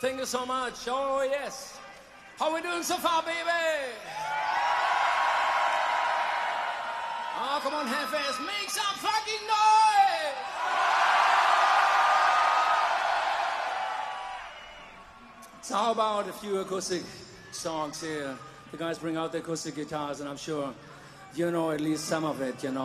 Thank you so much. Oh, yes. How we doing so far, baby? Oh, come on, half-ass. Make some fucking noise! So how about a few acoustic songs here? The guys bring out their acoustic guitars, and I'm sure you know at least some of it, you know.